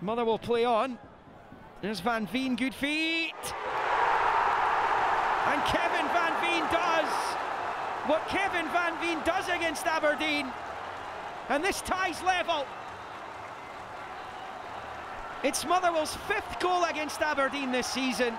Motherwell play on. There's Van Veen, good feet. And Kevin Van Veen does what Kevin Van Veen does against Aberdeen. And this ties level. It's Motherwell's fifth goal against Aberdeen this season.